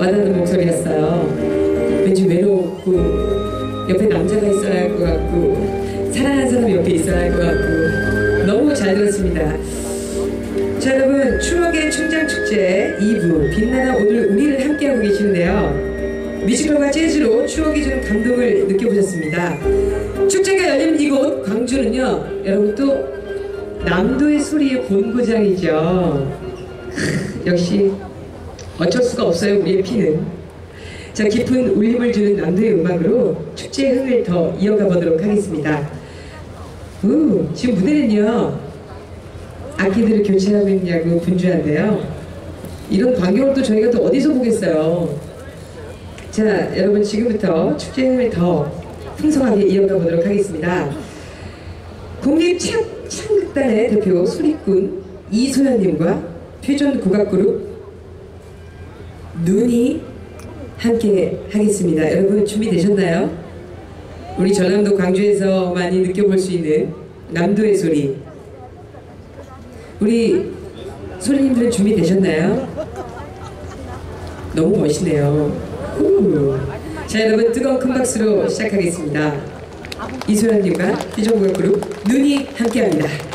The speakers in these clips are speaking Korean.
와닿는 목소리였어요. 왠지 외롭고 옆에 남자가 있어야 할 것 같고 사랑하는 사람이 옆에 있어야 할 것 같고 너무 잘 들었습니다. 자 여러분 추억의 춘장축제 2부 빛나는 오늘 우리를 함께하고 계시는데요 뮤지컬과 재즈로 추억이 주는 감동을 느껴보셨습니다 축제가 열리는 이곳 광주는요 여러분 또 남도의 소리의 본고장이죠 크, 역시 어쩔 수가 없어요 우리의 피는 자 깊은 울림을 주는 남도의 음악으로 축제의 흥을 더 이어가 보도록 하겠습니다 우, 지금 무대는요 악기들을 교체하고 있냐고 분주한데요. 이런 광경을 또 저희가 또 어디서 보겠어요. 자, 여러분 지금부터 축제를 더 풍성하게 이어가 보도록 하겠습니다. 국립 창, 창극단의 대표 소리꾼 이소연님과 퓨전 국악그룹 눈이 함께 하겠습니다. 여러분 준비되셨나요? 우리 전남도 광주에서 많이 느껴볼 수 있는 남도의 소리 우리 소리님들은 준비되셨나요? 너무 멋있네요. 후. 자 여러분 뜨거운 큰 박수로 시작하겠습니다. 이소연님과 휘정국악 그룹 눈이 함께합니다.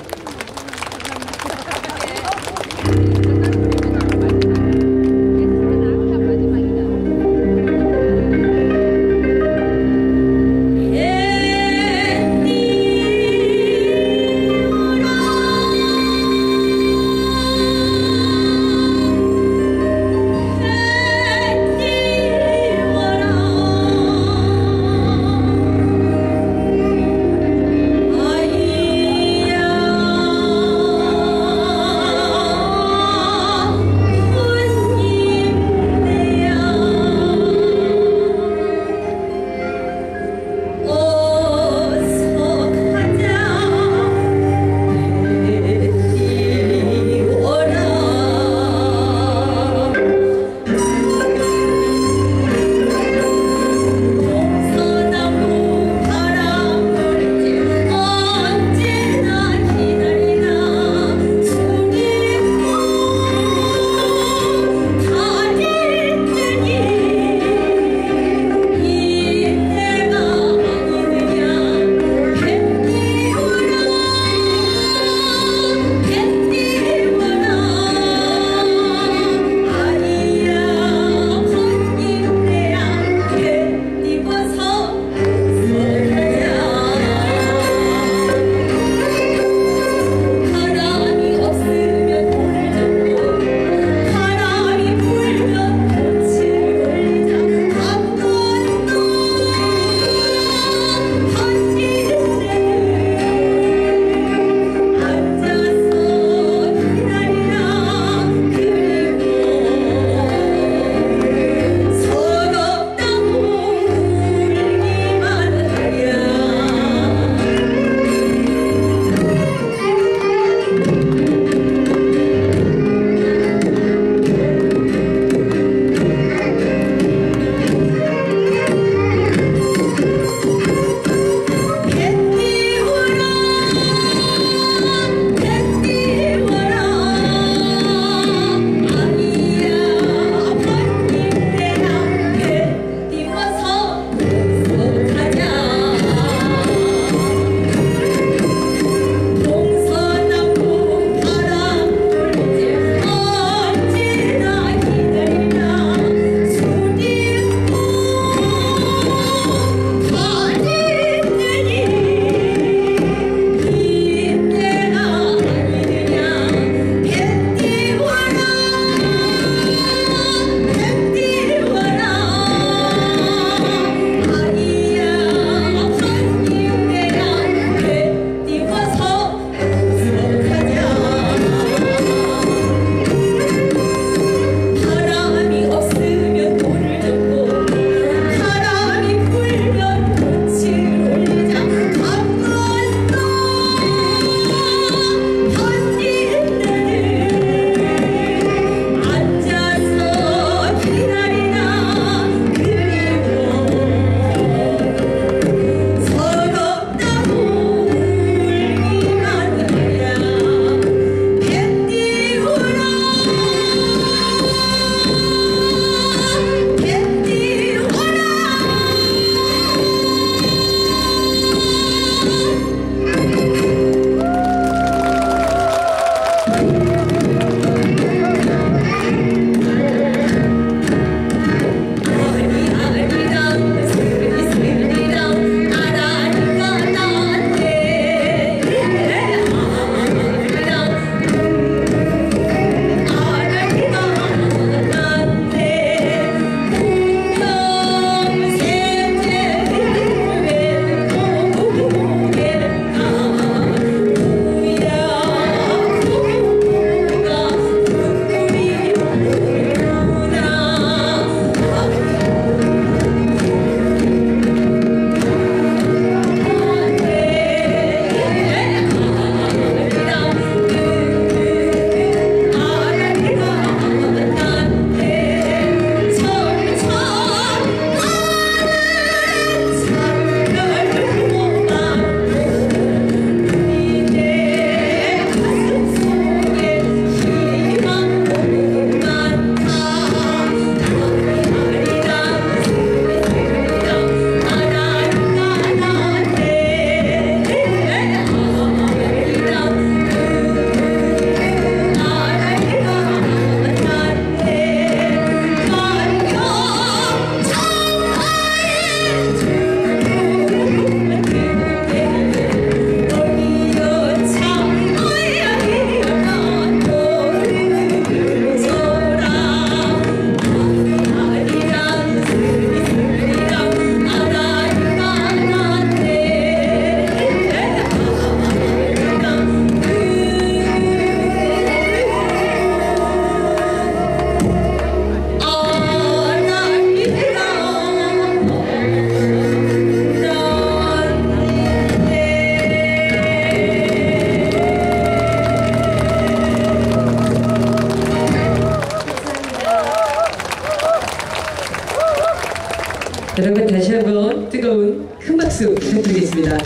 박수 부탁드리겠습니다.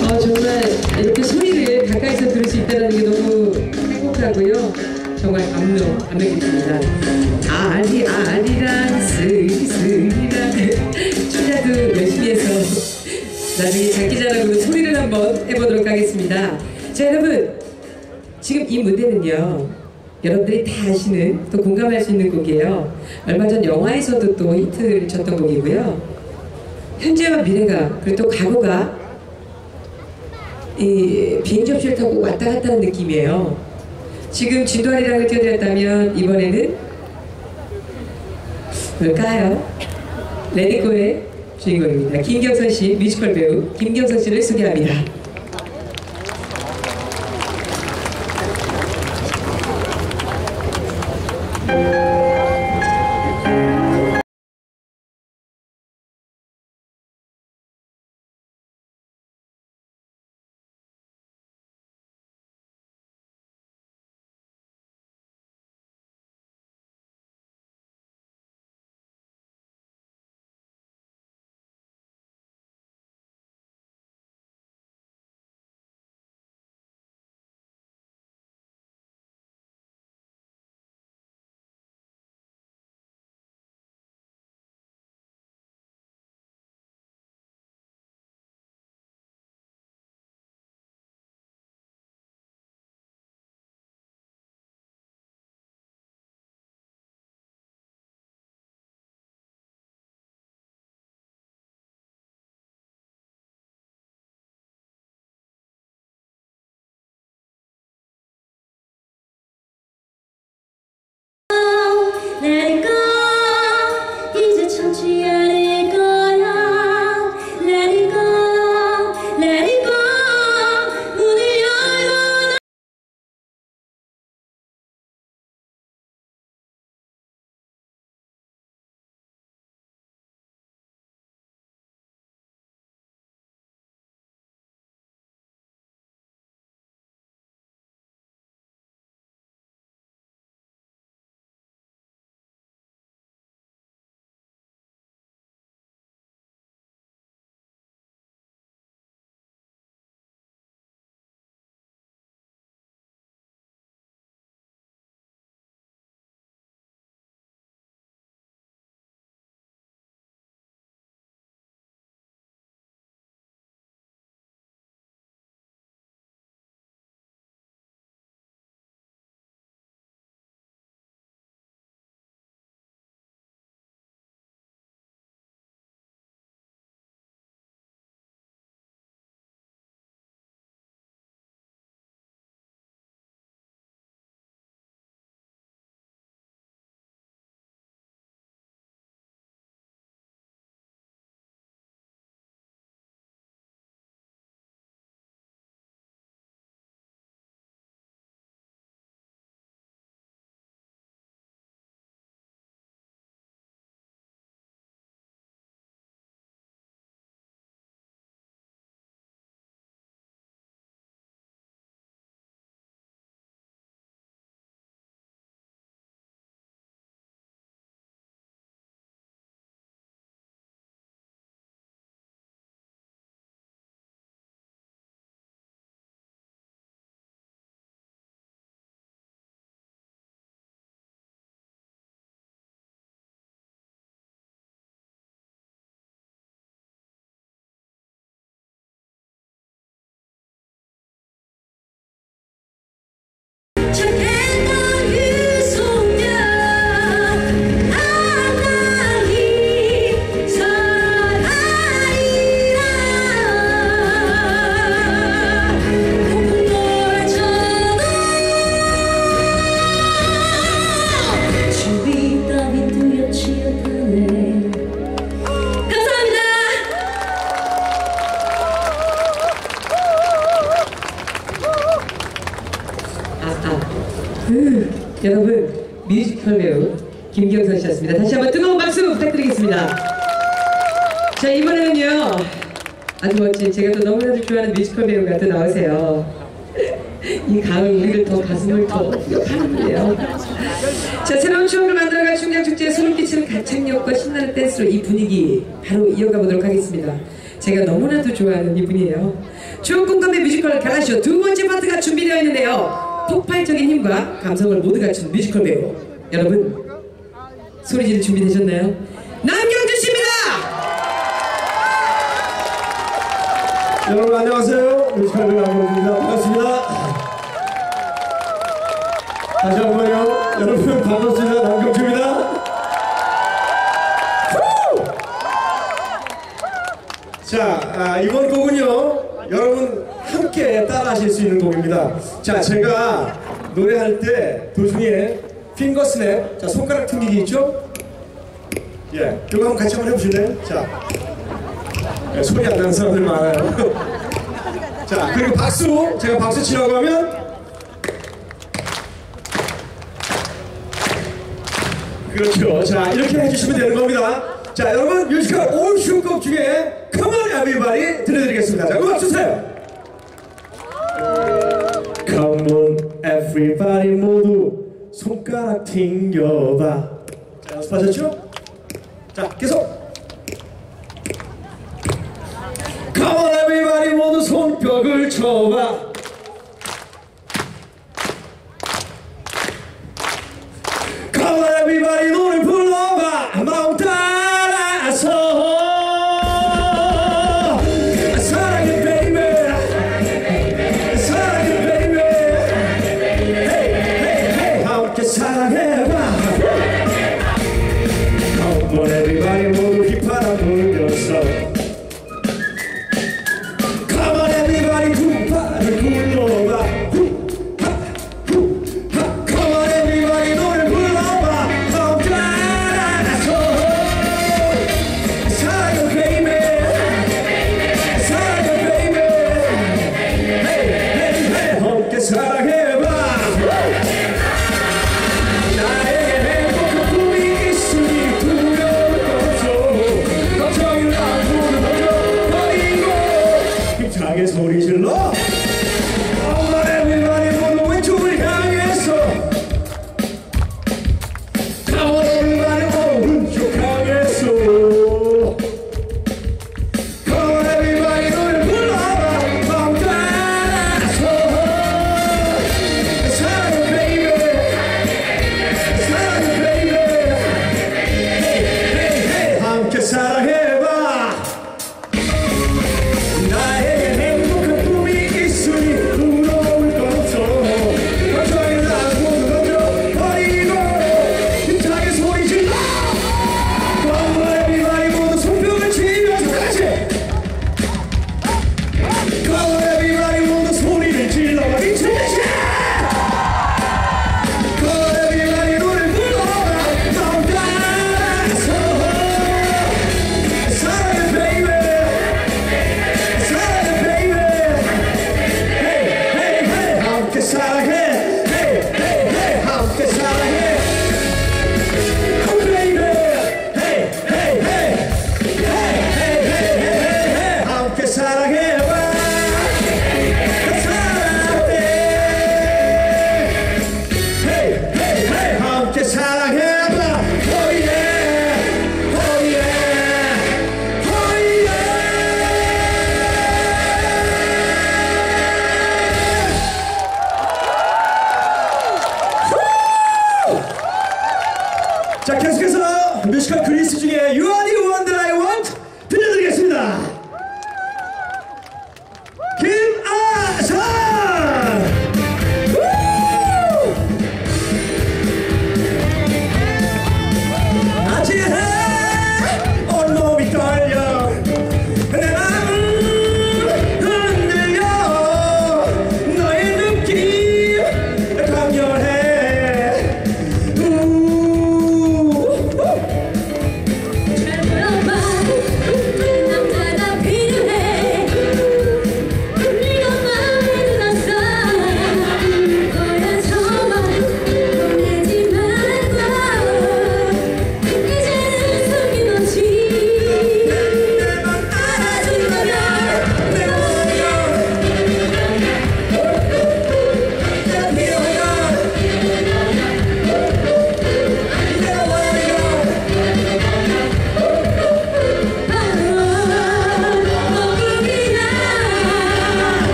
어, 정말 이렇게 소리를 가까이서 들을 수 있다는 게 너무 행복하고요. 정말 감동, 감동입니다. 아리, 아리랑, 스리, 스리랑. 춤자도 열심히 해서 나중에 장기자랑으로 소리를 한번 해보도록 하겠습니다. 자, 여러분. 지금 이 무대는요. 여러분들이 다 아시는 또 공감할 수 있는 곡이에요. 얼마 전 영화에서도 또 히트를 쳤던 곡이고요. 현재와 미래가 그리고 또 과거가 이 비행기 접시를 타고 왔다 갔다 하는 느낌이에요. 지금 진도아리랑을 띄워드렸다면 이번에는 뭘까요? 레디코의 주인공입니다. 김경선 씨, 뮤지컬 배우 김경선 씨를 소개합니다. 뮤지컬 배우 김경선 씨였습니다. 다시 한번 뜨거운 박수 부탁드리겠습니다. 자 이번에는요 아주 멋진 제가 또 너무나도 좋아하는 뮤지컬 배우가 또 나오세요. 이 가을 우리를 더 가슴을 더 역하는데요. 자, 새로운 추억을 만들어갈 충장축제의 소름 끼치는 가창력과 신나는 댄스로 이 분위기 바로 이어가 보도록 하겠습니다. 제가 너무나도 좋아하는 이분이에요. 추억 공감의 뮤지컬 갈라쇼 두 번째 파트가 준비되어 있는데요. 폭발적인 힘과 감성을 모두 갖춘 뮤지컬 배우. 여러분, 소리 지를 준비되셨나요? 남경주 씨입니다! 여러분 안녕하세요. 뮤지컬 배우 남경주입니다. 반갑습니다. 다시 한 번요. 여러분 반갑습니다. 남경주입니다. 후! 자, 아, 이번 곡은요. 여러분 함께 따라 하실 수 있는 곡입니다. 자, 제가 노래할 때 도중에 핑거 스냅, 자 손가락 튕기기 있죠? 예, 이거 한번 같이 한번 해보실래요? 자, 네, 소리 안 나는 사람들 많아요. 자, 그리고 박수. 제가 박수 치라고 하면. 그렇죠. 자, 이렇게 해주시면 되는 겁니다. 자, 여러분, 뮤지컬 올슈곡 중에 on Everybody 들려드리겠습니다. 자, 음악 주세요. Come on Everybody 모두 손가락 튕겨봐. 자, 연습하셨죠? 자, 계속. Come on everybody 모두 손뼉을 쳐봐 Come on everybody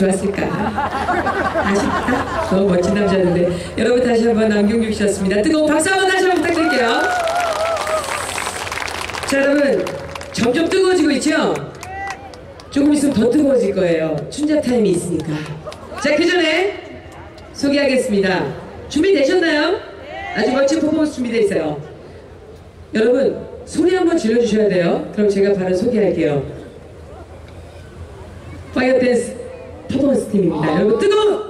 좋았을까. 아쉽다. 너무 멋진 남자였는데. 여러분 다시 한번 남경규 씨였습니다. 뜨거운 박수 한번 다시 한번 부탁드릴게요. 자, 여러분. 점점 뜨거워지고 있죠? 조금 있으면 더 뜨거워질 거예요. 춘자 타임이 있으니까. 자, 그 전에 소개하겠습니다. 준비되셨나요? 아주 멋진 퍼포먼스 준비되어 있어요. 여러분, 소리 한번 질러주셔야 돼요. 그럼 제가 바로 소개할게요. 파이어 댄스 퍼포먼스 팀입니다. 여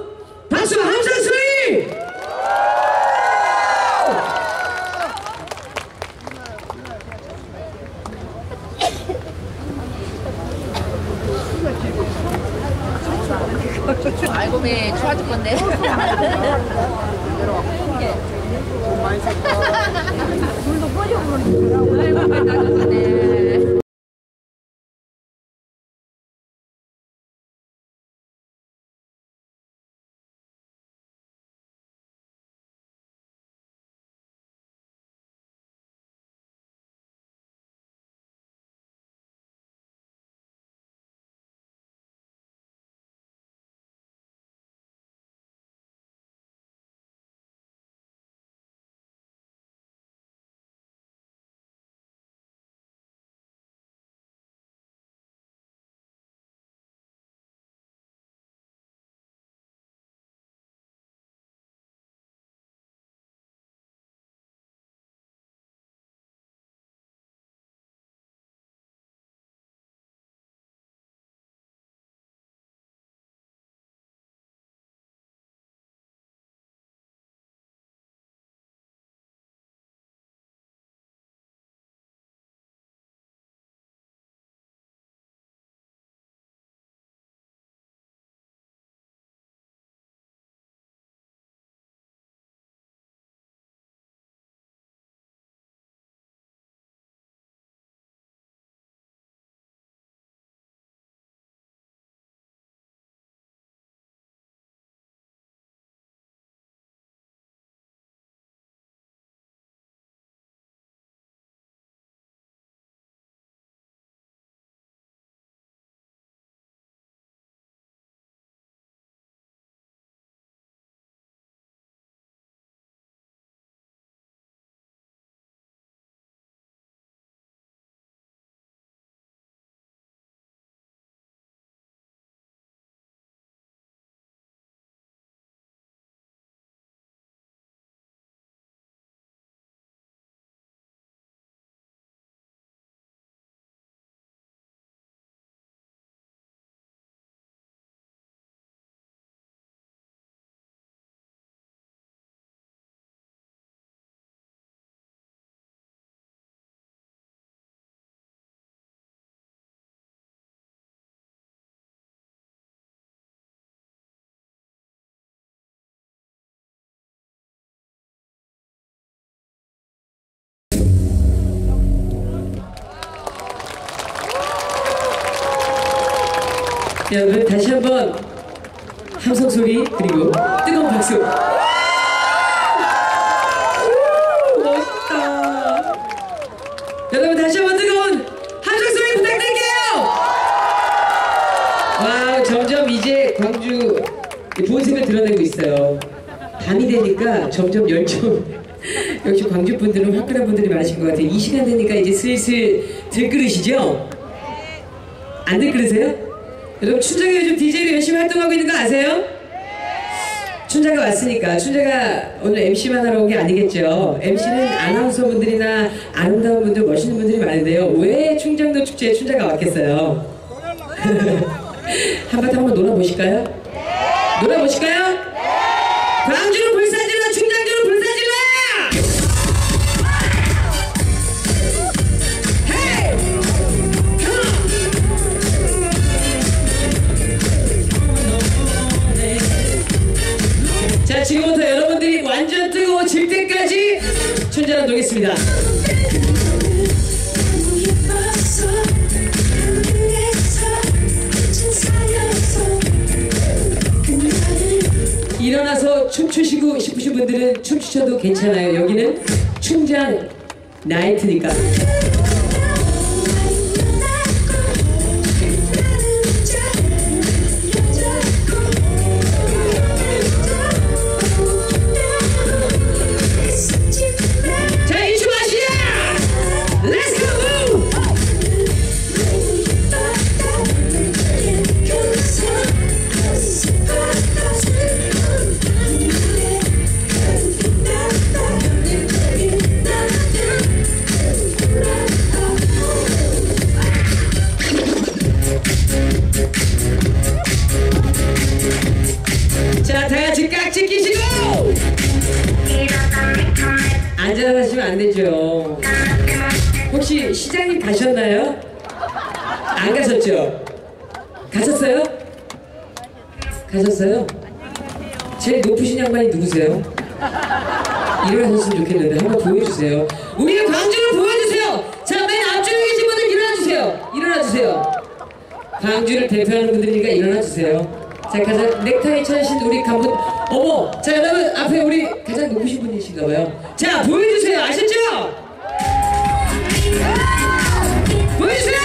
여러분 다시 한번 함성 소리 그리고 뜨거운 박수. 우! 멋있다. 여러분 다시 한번 뜨거운 함성 소리 부탁드릴게요. 와 점점 이제 광주 이 본색을 드러내고 있어요. 밤이 되니까 점점 열정. 역시 광주 분들은 화끈한 분들이 많으신 것 같아요. 이 시간 되니까 이제 슬슬 들끓으시죠? 안 들끓으세요? 여러분 춘자가 요즘 DJ로 열심히 활동하고 있는 거 아세요? 춘자가 왔으니까 춘자가 오늘 MC만 하러 온 게 아니겠죠. MC는 아나운서 분들이나 아름다운 분들, 멋있는 분들이 많은데요. 왜 충정도 축제에 춘자가 왔겠어요? 한바탕 한번 놀아보실까요? 놀아보실까요? 괜찮아요? 여기는 춘장 나이트니까 가셨어요? 제일 높으신 양반이 누구세요? 일어나셨으면 좋겠는데 한번 보여주세요. 우리의 광주를 보여주세요. 자, 맨 앞줄에 계신 분들 일어나주세요. 일어나주세요. 광주를 대표하는 분들이니까 일어나주세요. 자, 가장 넥타이 찾으신 우리 간분, 어머! 자, 여러분, 앞에 우리 가장 높으신 분이신가봐요. 자, 보여주세요. 아셨죠? 보여주세요!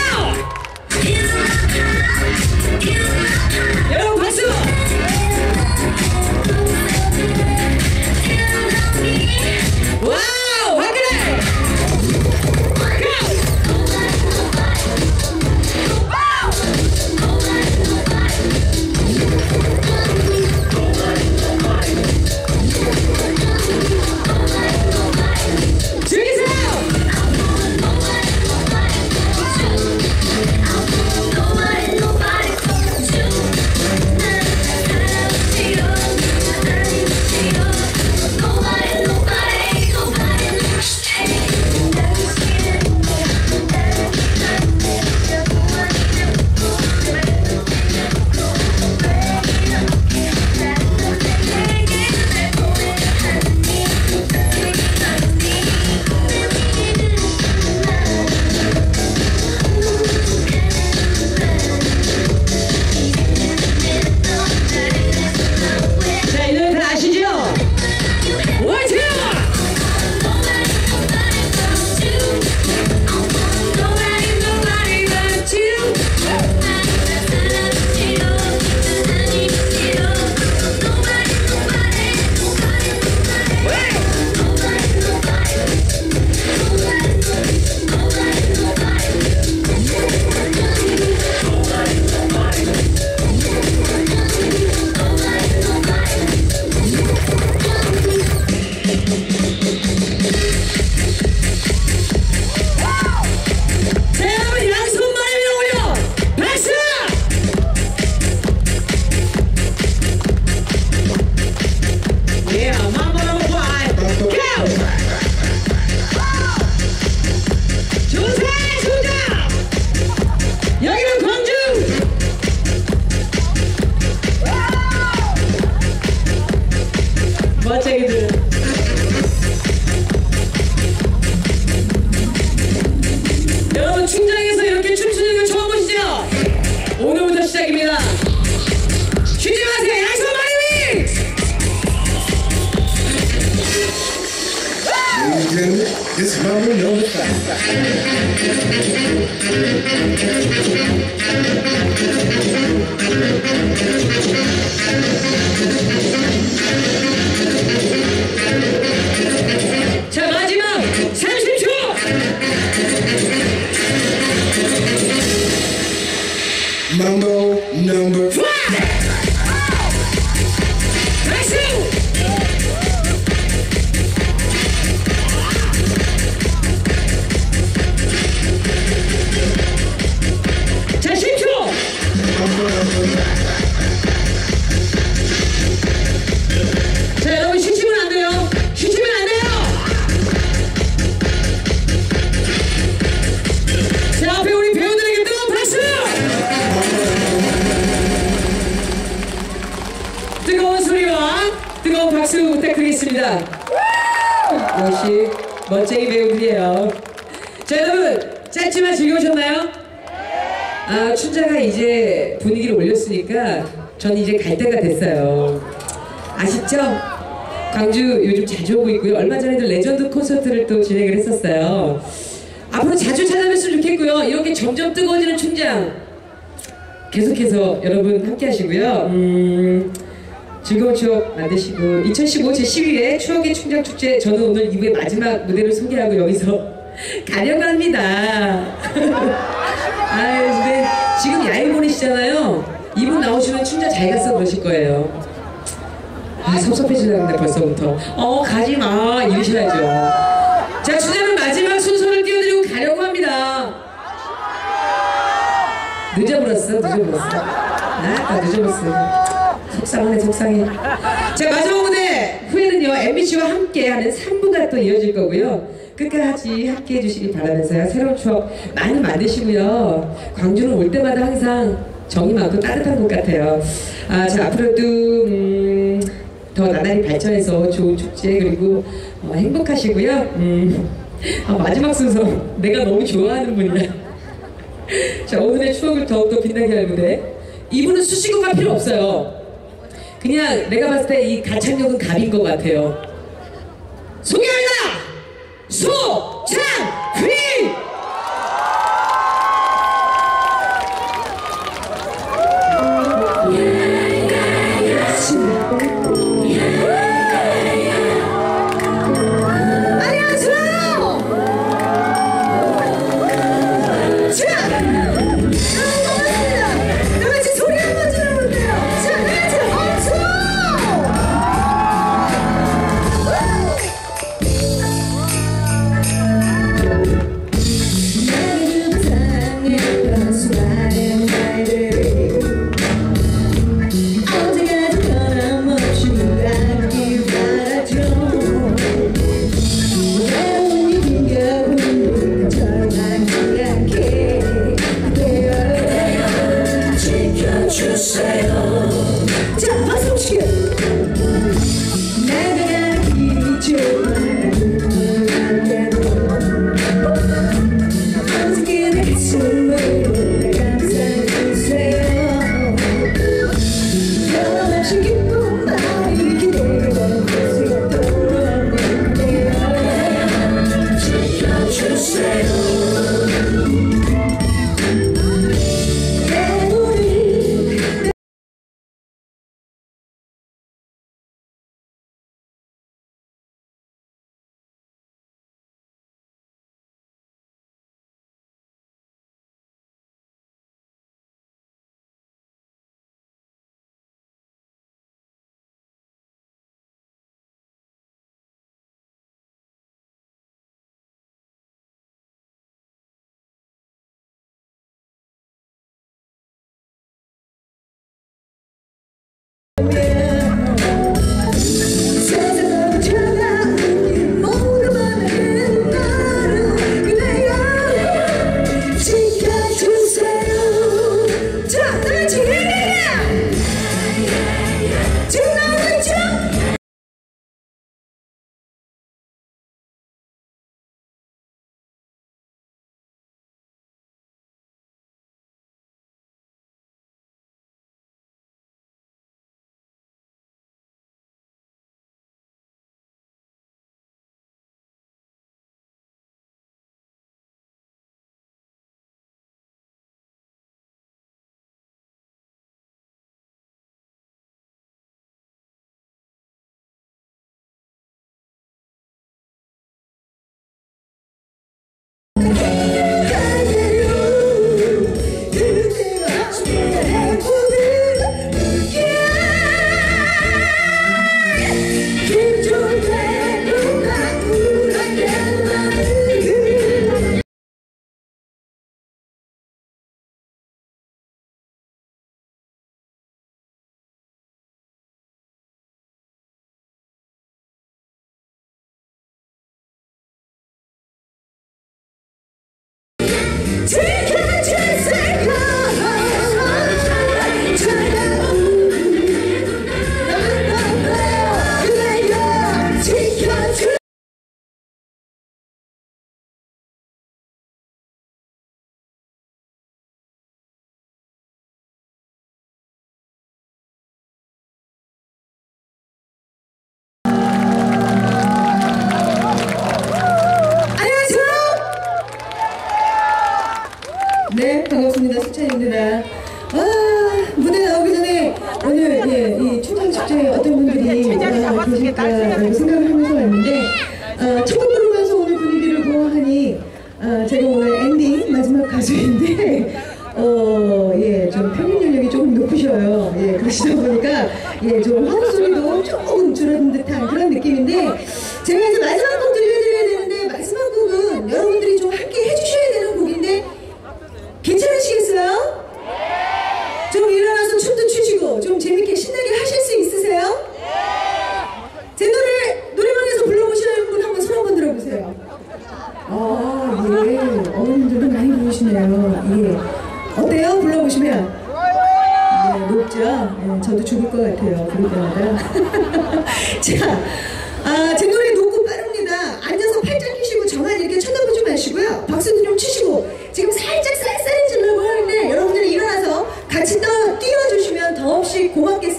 추억 만드시고 2015 제12회 추억의 춘장 축제 저는 오늘 2부의 마지막 무대를 소개하고 여기서 가려고 합니다. 아유 근데 지금 야외 보내시잖아요. 이분 나오시면 춘자 잘 갔어 그러실 거예요. 아 섭섭해지는데 벌써부터 어 가지마 이러셔야죠 자 주제는 마지막 순서를 띄워드리고 가려고 합니다 늦어버렸어 늦어버렸어 아 늦어버렸어 속상하네 속상해. 자 마지막 무대. 후에는요 MBC와 함께하는 3부가 또 이어질 거고요. 끝까지 함께해 주시기 바라면서요. 새로운 추억 많이 만드시고요. 광주는 올 때마다 항상 정이 많고 따뜻한 곳 같아요. 아, 자 앞으로도 음, 더 나날이 발전해서 좋은 축제 그리고 어, 행복하시고요. 음, 아, 마지막 순서. 내가 너무 좋아하는 분이야. 자 오늘의 추억을 더욱더 빛나게 할 무대. 이분은 수식어가 필요 없어요. 그냥 내가 봤을 때 이 가창력은 갑인 것 같아요. 소개합니다! 소창휘!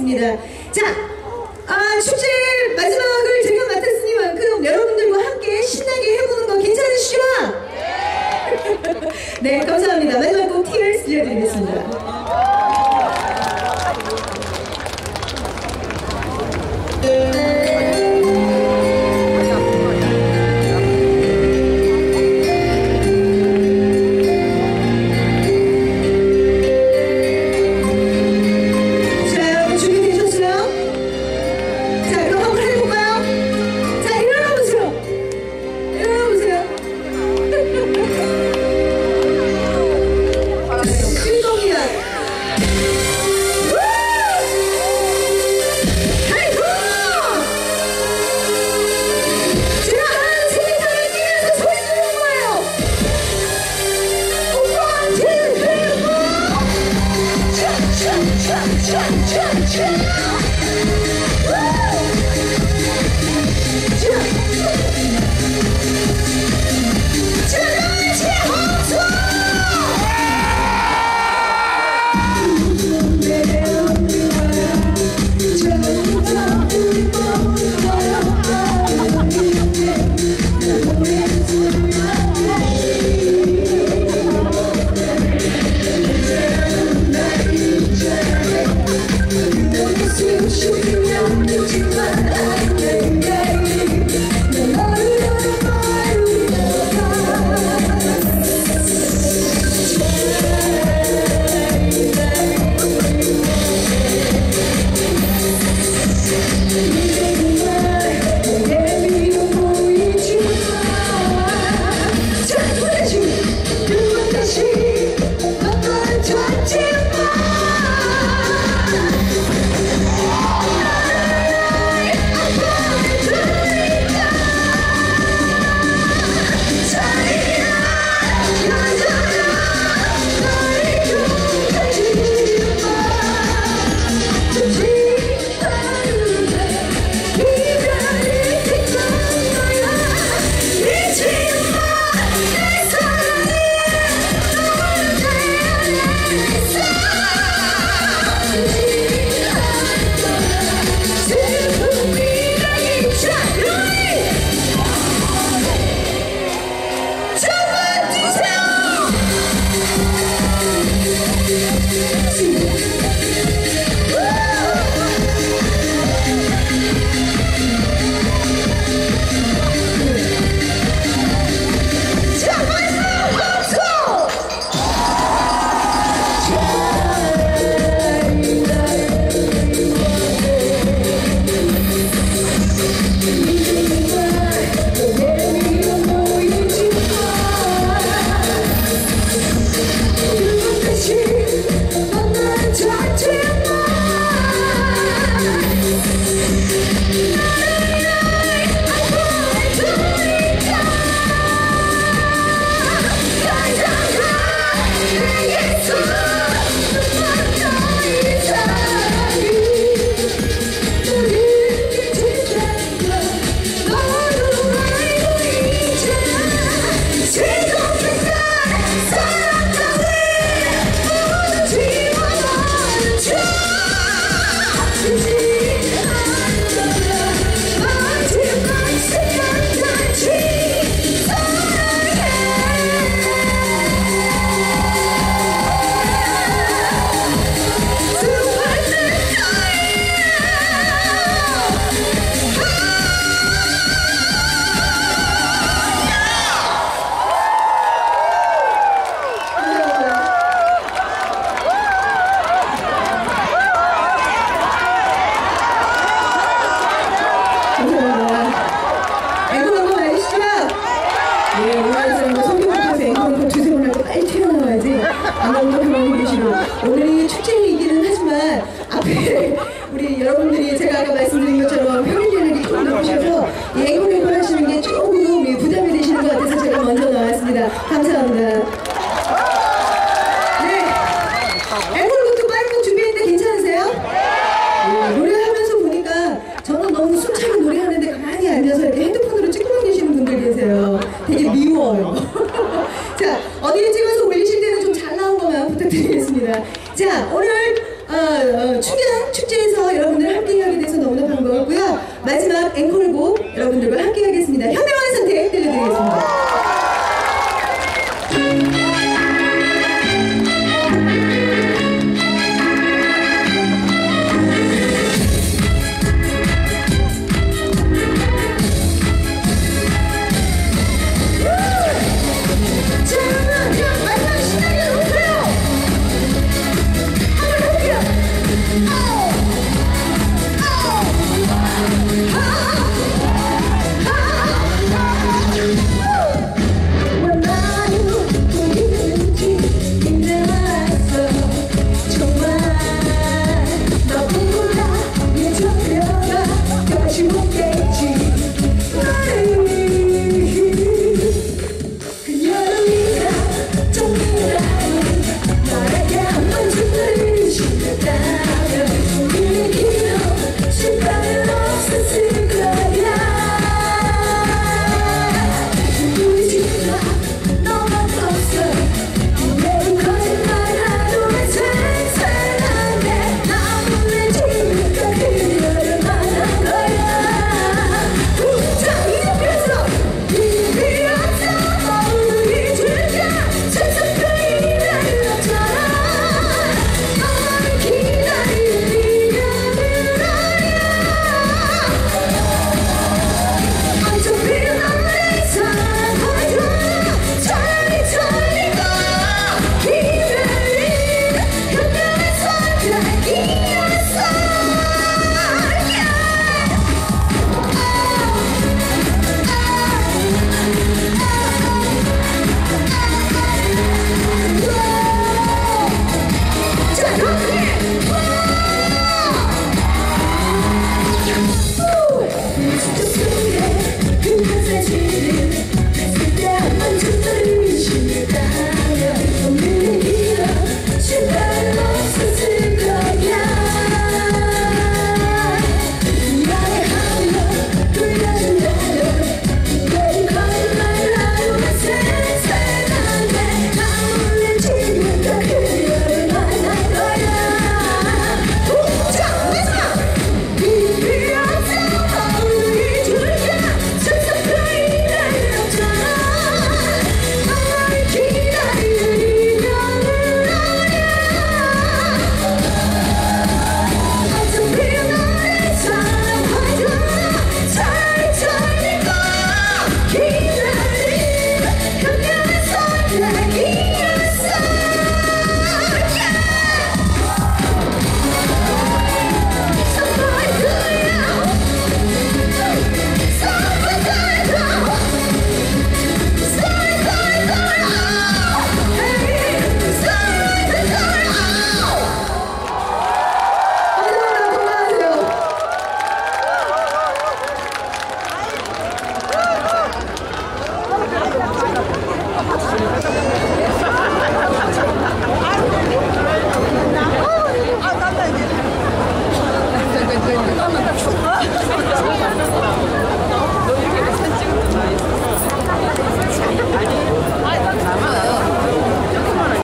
같습니다. 자, 아, 축제 마지막을 제가 맡았으니만큼 여러분들과 함께 신나게 해보는 거 괜찮으시죠? 네, 감사합니다. 마지막 곡 티를 들려드리겠습니다.